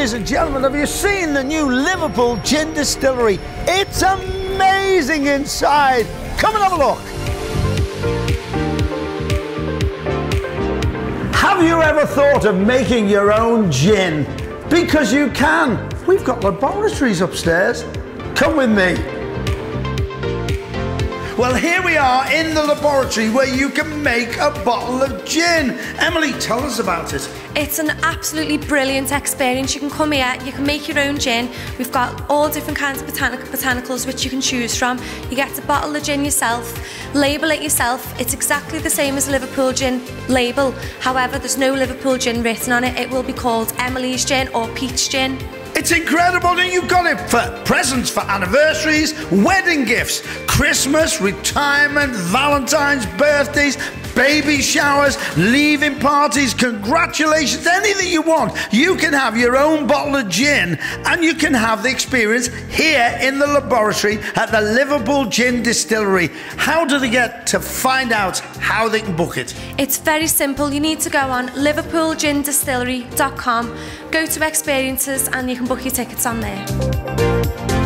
Ladies and gentlemen, have you seen the new Liverpool Gin Distillery? It's amazing inside. Come and have a look. Have you ever thought of making your own gin? Because you can. We've got laboratories upstairs. Come with me. Well, here we are in the laboratory where you can make a bottle of gin. Emily, tell us about it. It's an absolutely brilliant experience. You can come here, you can make your own gin. We've got all different kinds of botanic botanicals which you can choose from. You get to bottle the gin yourself, label it yourself. It's exactly the same as Liverpool gin label. However, there's no Liverpool gin written on it. It will be called Emily's gin or Pete's gin. It's incredible, and you've got it for presents for anniversaries, wedding gifts, Christmas, retirement, Valentine's, birthdays, baby showers, leaving parties, congratulations, anything you want. You can have your own bottle of gin and you can have the experience here in the laboratory at the Liverpool Gin Distillery. How do they get to find out how they can book it? It's very simple. You need to go on liverpoolgindistillery.com, go to experiences, and you can book your tickets on there.